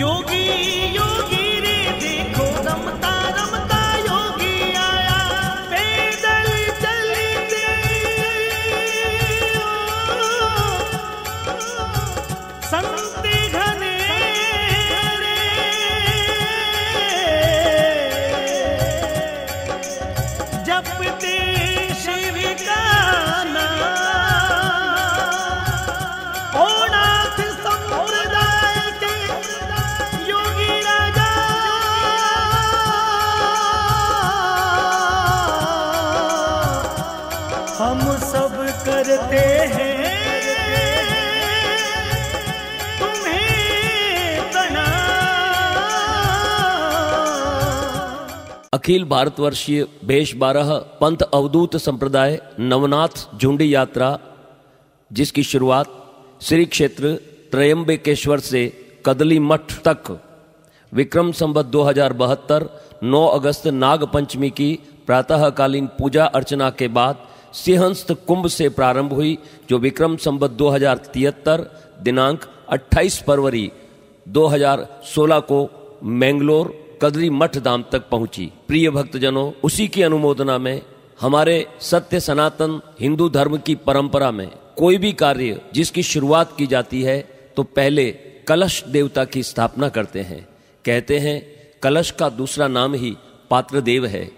योगी योगी। अखिल भारतवर्षीय बेश बारह पंथ अवधूत संप्रदाय नवनाथ झुंडी यात्रा, जिसकी शुरुआत श्री क्षेत्र त्रयंबकेश्वर से कदली मठ तक, विक्रम संवत दो हज़ार बहत्तर, नौ अगस्त नाग पंचमी की प्रातःकालीन पूजा अर्चना के बाद सिंहस्थ कुंभ से प्रारंभ हुई, जो विक्रम संवत दो हज़ार तिहत्तर, दिनांक 28 फरवरी 2016 को मैंगलोर कदरी मठ धाम तक पहुँची। प्रिय भक्तजनों, उसी की अनुमोदना में, हमारे सत्य सनातन हिंदू धर्म की परंपरा में कोई भी कार्य जिसकी शुरुआत की जाती है तो पहले कलश देवता की स्थापना करते हैं। कहते हैं, कलश का दूसरा नाम ही पात्र देव है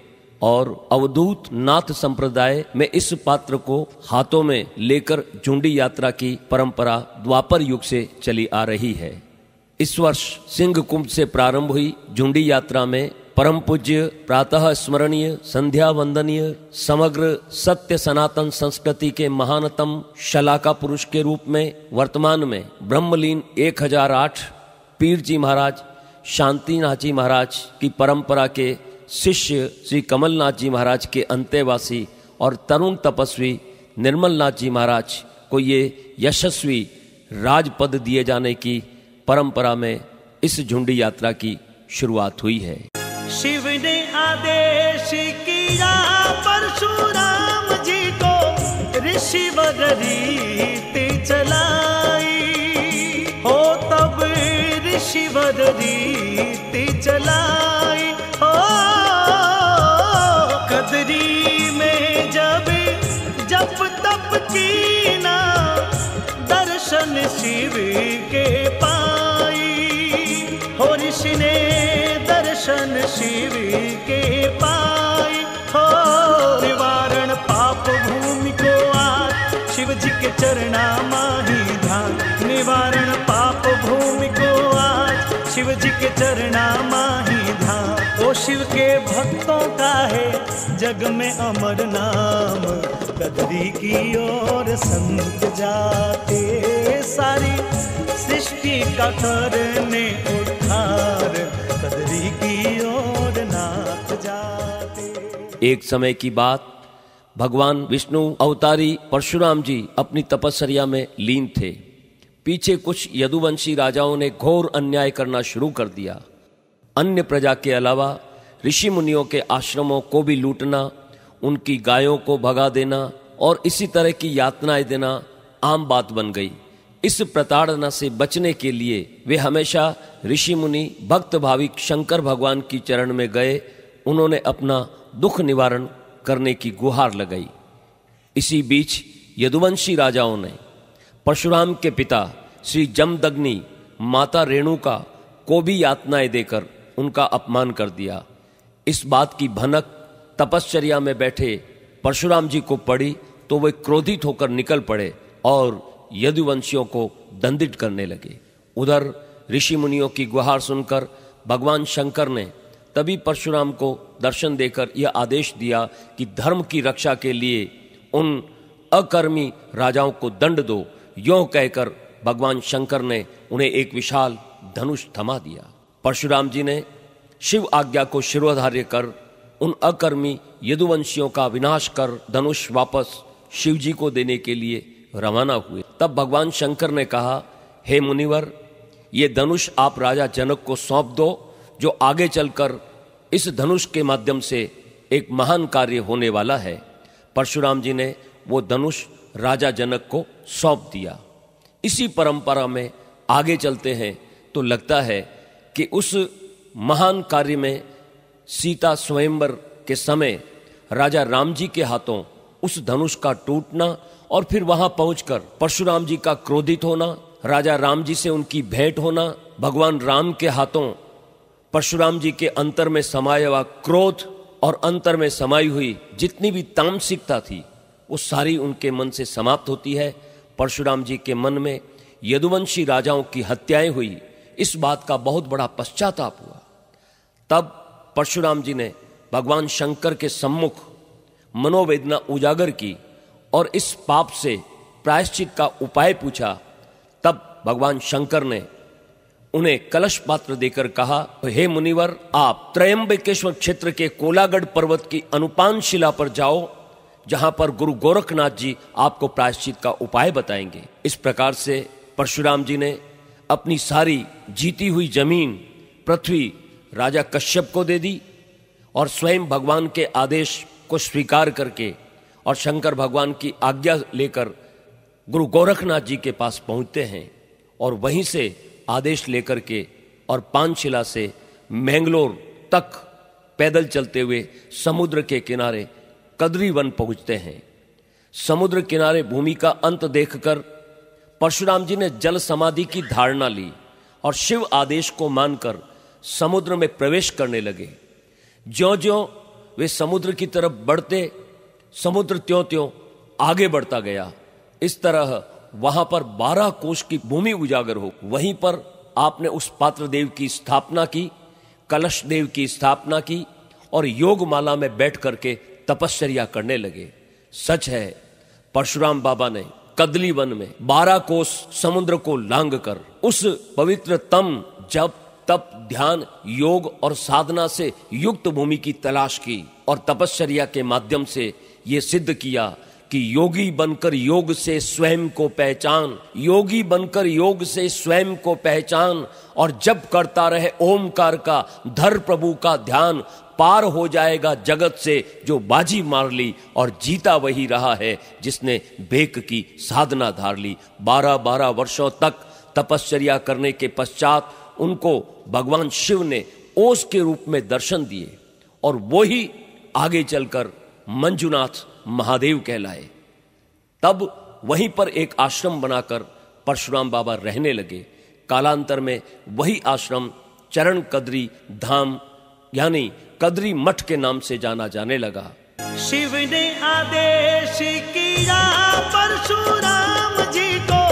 और अवधूत नाथ संप्रदाय में इस पात्र को हाथों में लेकर झुंडी यात्रा की परंपरा द्वापर युग से चली आ रही है। इस वर्ष सिंह कुंभ से प्रारंभ हुई झुंडी यात्रा में परम पूज्य, प्रातः स्मरणीय, संध्या वंदनीय, समग्र सत्य सनातन संस्कृति के महानतम शलाका पुरुष के रूप में वर्तमान में ब्रह्मलीन 1008 पीर जी महाराज, शांतिनाथ जी महाराज की परंपरा के शिष्य श्री कमलनाथ जी महाराज के अंत्यवासी और तरुण तपस्वी निर्मलनाथ जी महाराज को ये यशस्वी राजपद दिए जाने की परंपरा में इस झुंडी यात्रा की शुरुआत हुई है। शिव ने आदेश किया परशुराम जी को, ऋषि रीति चलाई। हो तब ऋषिवर रीति चलाई। हो कदरी में जब, जप तप की ना दर्शन शिव के शिव के पाई हो निवारण पाप भूमि को आज शिव जी के चरणा माही ध्यान, निवारण पाप भूमि को आज शिव जी के चरणा माही ध्यान, ओ शिव के भक्तों का है जग में अमर नाम। कदरी की ओर संत जाते सारी, सृष्टि का करने एक समय की बात, भगवान विष्णु, अवतारी, परशुराम जी अपनी तपस्या में लीन थे। पीछे कुछ यदुवंशी राजाओं ने घोर अन्याय करना शुरू कर दिया। अन्य प्रजा के अलावा ऋषि मुनियों के आश्रमों को भी लूटना, उनकी गायों को भगा देना और इसी तरह की यातनाएँ देना आम बात बन गई। इस प्रताड़ना से बचने के लिए वे हमेशा ऋषि मुनि भक्त भाविक शंकर भगवान की चरण में गए। उन्होंने अपना दुख निवारण करने की गुहार लगाई। इसी बीच यदुवंशी राजाओं ने परशुराम के पिता श्री जमदग्नि, माता रेणुका को भी यातनाएँ देकर उनका अपमान कर दिया। इस बात की भनक तपश्चर्या में बैठे परशुराम जी को पड़ी तो वे क्रोधित होकर निकल पड़े और यदुवंशियों को दंडित करने लगे। उधर ऋषि मुनियों की गुहार सुनकर भगवान शंकर ने तभी परशुराम को दर्शन देकर यह आदेश दिया कि धर्म की रक्षा के लिए उन अकर्मी राजाओं को दंड दो। यों कहकर भगवान शंकर ने उन्हें एक विशाल धनुष थमा दिया। परशुराम जी ने शिव आज्ञा को शिरोधार्य कर उन अकर्मी यदुवंशियों का विनाश कर धनुष वापस शिव जी को देने के लिए रवाना हुए। तब भगवान शंकर ने कहा, हे मुनिवर, ये धनुष आप राजा जनक को सौंप दो, जो आगे चलकर इस धनुष के माध्यम से एक महान कार्य होने वाला है। परशुराम जी ने वो धनुष राजा जनक को सौंप दिया। इसी परंपरा में आगे चलते हैं तो लगता है कि उस महान कार्य में सीता स्वयंवर के समय राजा राम जी के हाथों उस धनुष का टूटना और फिर वहाँ पहुंचकर परशुराम जी का क्रोधित होना, राजा राम जी से उनकी भेंट होना, भगवान राम के हाथों परशुराम जी के अंतर में समाया हुआ क्रोध और अंतर में समाई हुई जितनी भी तामसिकता थी, वो सारी उनके मन से समाप्त होती है। परशुराम जी के मन में यदुवंशी राजाओं की हत्याएँ हुई, इस बात का बहुत बड़ा पश्चाताप हुआ। तब परशुराम जी ने भगवान शंकर के सम्मुख मनोवेदना उजागर की और इस पाप से प्रायश्चित का उपाय पूछा, तब भगवान शंकर ने उन्हें कलश पात्र देकर कहा, हे मुनिवर, आप त्रयंबकेश्वर क्षेत्र के कोलागढ़ पर्वत की अनुपान शिला पर जाओ, जहाँ पर गुरु गोरखनाथ जी आपको प्रायश्चित का उपाय बताएँगे। इस प्रकार से परशुराम जी ने अपनी सारी जीती हुई ज़मीन, पृथ्वी, राजा कश्यप को दे दी और स्वयं भगवान के आदेश को स्वीकार करके और शंकर भगवान की आज्ञा लेकर गुरु गोरखनाथ जी के पास पहुँचते हैं और वहीं से आदेश लेकर के और पानशिला से मैंगलोर तक पैदल चलते हुए समुद्र के किनारे कदरी वन पहुँचते हैं। समुद्र किनारे भूमि का अंत देखकर परशुराम जी ने जल समाधि की धारणा ली और शिव आदेश को मानकर समुद्र में प्रवेश करने लगे। ज्यो ज्यो वे समुद्र की तरफ़ बढ़ते समुद्र त्यों त्यों आगे बढ़ता गया। इस तरह वहाँ पर बारह कोष की भूमि उजागर हो। वहीं पर आपने उस पात्र देव की स्थापना की कलश देव की स्थापना की और योग माला में बैठ करके तपश्चर्या करने लगे। सच है, परशुराम बाबा ने कदली वन में बारह कोस समुद्र को लांग कर, उस पवित्र तम जब तप, ध्यान, योग और साधना से युक्त भूमि की तलाश की और तपश्चर्या के माध्यम से ये सिद्ध किया कि योगी बनकर योग से स्वयं को पहचान, योगी बनकर योग से स्वयं को पहचान और जब करता रहे ओमकार का धर प्रभु का ध्यान, पार हो जाएगा जगत से जो बाजी मार ली और जीता वही रहा है जिसने बेक की साधना धार ली। बारह बारह वर्षों तक तपश्चर्या करने के पश्चात उनको भगवान शिव ने ओस के रूप में दर्शन दिए और वो ही आगे चलकर मंजुनाथ महादेव कहलाए। तब वहीं पर एक आश्रम बनाकर परशुराम बाबा रहने लगे। कालांतर में वही आश्रम चरण कदरी धाम, यानी कदरी मठ के नाम से जाना जाने लगा। शिव ने आदेश किया परशुराम जी को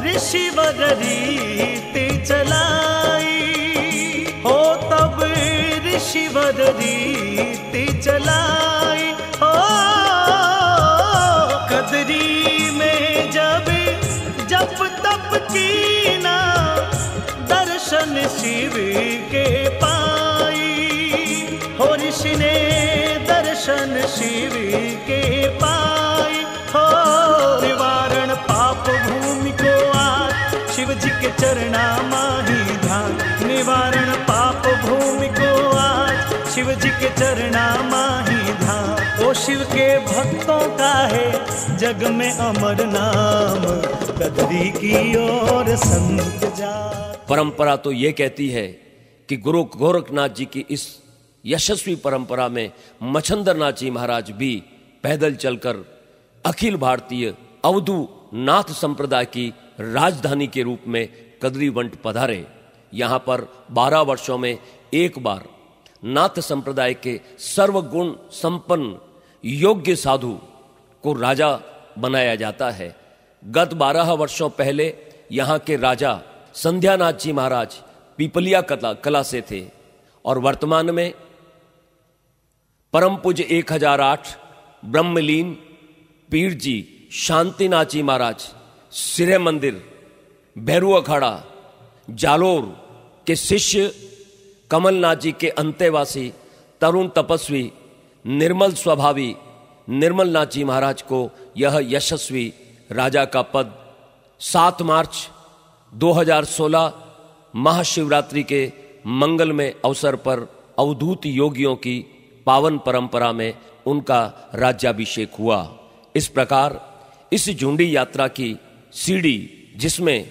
ऋषिवर रीति शिव के पाई। हो ऋषि ने दर्शन शिव के पाई। हो निवारण पाप भूमि को आज शिव जी के चरणा माही ध्यान। निवारण पाप भूमि को आज शिव जी के चरणा माही ध्यान। ओ शिव के भक्तों का है जग में अमर नाम। कदरी की ओर संत जा। परंपरा तो ये कहती है कि गुरु गोरखनाथ जी की इस यशस्वी परंपरा में मछंदरनाथ जी महाराज भी पैदल चलकर अखिल भारतीय अवधु नाथ संप्रदाय की राजधानी के रूप में कदरी वंट पधारे। यहाँ पर बारह वर्षों में एक बार नाथ संप्रदाय के सर्वगुण संपन्न योग्य साधु को राजा बनाया जाता है। गत बारह वर्षों पहले यहाँ के राजा संध्यानाथ जी महाराज पीपलिया कला कला से थे। और वर्तमान में परम पूज्य एक हज़ार आठ ब्रह्मलीन पीर जी शांतिनाथ जी महाराज सिरे मंदिर भैरू अखाड़ा, जालोर के शिष्य कमलनाथ जी के अंतेवासी तरुण तपस्वी निर्मल स्वभावी निर्मलनाथ जी महाराज को यह यशस्वी राजा का पद 7 मार्च 2016 महाशिवरात्रि के मंगल में अवसर पर अवधूत योगियों की पावन परंपरा में उनका राज्याभिषेक हुआ। इस प्रकार इस झुंडी यात्रा की सीढ़ी, जिसमें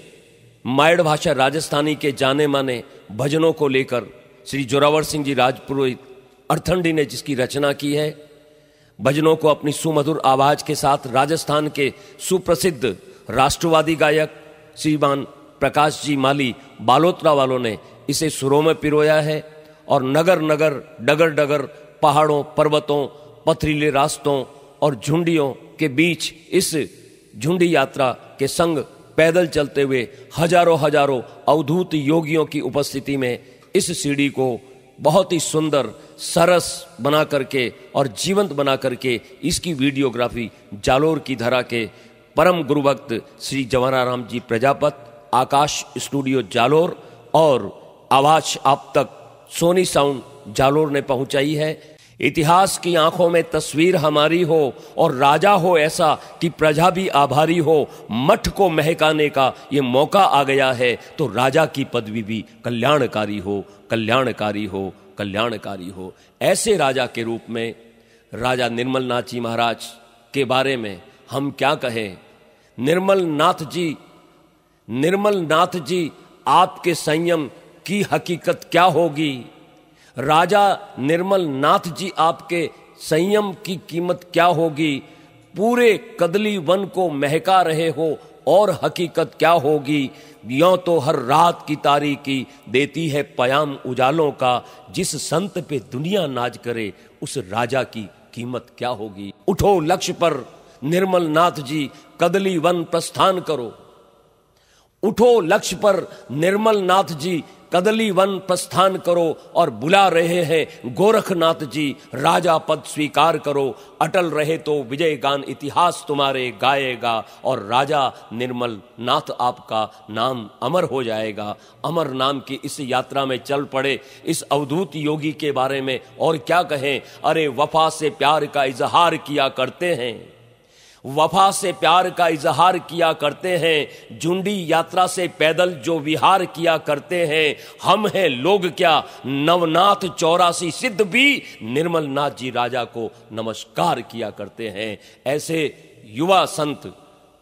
मायड़ भाषा राजस्थानी के जाने माने भजनों को लेकर श्री जोरावर सिंह जी राजपुरोहित अर्थंडी ने जिसकी रचना की है, भजनों को अपनी सुमधुर आवाज़ के साथ राजस्थान के सुप्रसिद्ध राष्ट्रवादी गायक श्रीमान प्रकाश जी माली बालोत्रा वालों ने इसे सुरों में पिरोया है और नगर नगर, डगर डगर, पहाड़ों, पर्वतों, पथरीले रास्तों और झुंडियों के बीच इस झुंडी यात्रा के संग पैदल चलते हुए हज़ारों हज़ारों अवधूत योगियों की उपस्थिति में इस सीढ़ी को बहुत ही सुंदर, सरस बना करके और जीवंत बना करके इसकी वीडियोग्राफी जालोर की धरा के परम गुरुभक्त श्री जवाहराम जी प्रजापत आकाश स्टूडियो जालोर और आवाज़ आप तक सोनी साउंड जालोर ने पहुंचाई है। इतिहास की आँखों में तस्वीर हमारी हो और राजा हो ऐसा कि प्रजा भी आभारी हो, मठ को महकाने का ये मौका आ गया है तो राजा की पदवी भी कल्याणकारी हो कल्याणकारी हो कल्याणकारी हो। ऐसे राजा के रूप में, राजा निर्मल नाथ जी महाराज के बारे में हम क्या कहें? निर्मल नाथ जी निर्मल नाथ जी आपके संयम की हकीकत क्या होगी? राजा निर्मल नाथ जी आपके संयम की कीमत क्या होगी? पूरे कदली वन को महका रहे हो और हकीकत क्या होगी? यो तो हर रात की तारीकी देती है पयाम उजालों का, जिस संत पे दुनिया नाज करे, उस राजा की कीमत क्या होगी? उठो लक्ष्य पर निर्मल नाथ जी कदली वन प्रस्थान करो। उठो लक्ष्य पर, निर्मल नाथ जी कदली वन प्रस्थान करो और बुला रहे हैं गोरखनाथ जी। राजा पद स्वीकार करो, अटल रहे तो विजय गान इतिहास तुम्हारे गाएगा और राजा निर्मल नाथ आपका नाम अमर हो जाएगा। अमर नाम की इस यात्रा में चल पड़े, इस अवधूत योगी के बारे में और क्या कहें? अरे वफा से प्यार का इजहार किया करते हैं। वफा से प्यार का इजहार किया करते हैं जुंडी यात्रा से पैदल जो विहार किया करते हैं, हम हैं लोग क्या? नवनाथ चौरासी सिद्ध भी निर्मल नाथ जी राजा को नमस्कार किया करते हैं। ऐसे युवा संत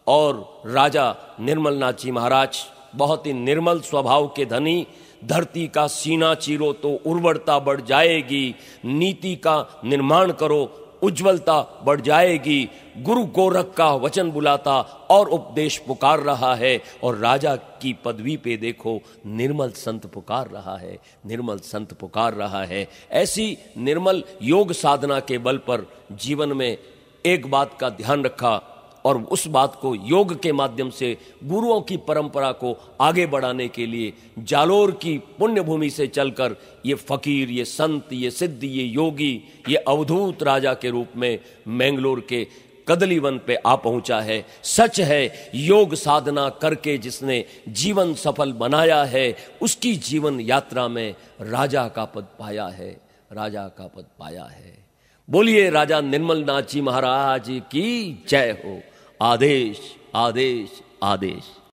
और राजा निर्मल नाथ जी महाराज, बहुत ही निर्मल स्वभाव के धनी, धरती का सीना चीरो तो उर्वरता बढ़ जाएगी, नीति का निर्माण करो उज्जवलता बढ़ जाएगी। गुरु गोरख का वचन बुलाता और उपदेश पुकार रहा है। और राजा की पदवी पे देखो, निर्मल संत पुकार रहा है, निर्मल संत पुकार रहा है। ऐसी निर्मल योग साधना के बल पर जीवन में एक बात का ध्यान रखा और उस बात को योग के माध्यम से गुरुओं की परंपरा को आगे बढ़ाने के लिए जालोर की पुण्य भूमि से चलकर ये फकीर, ये संत, ये सिद्ध, ये योगी, ये अवधूत राजा के रूप में मैंगलोर के कदली वन पे आ पहुँचा है। सच है, योग साधना करके जिसने जीवन सफल बनाया है, उसकी जीवन यात्रा में राजा का पद पाया है, राजा का पद पाया है। बोलिए राजा निर्मल नाथ जी महाराज की जय हो। आदेश आदेश आदेश।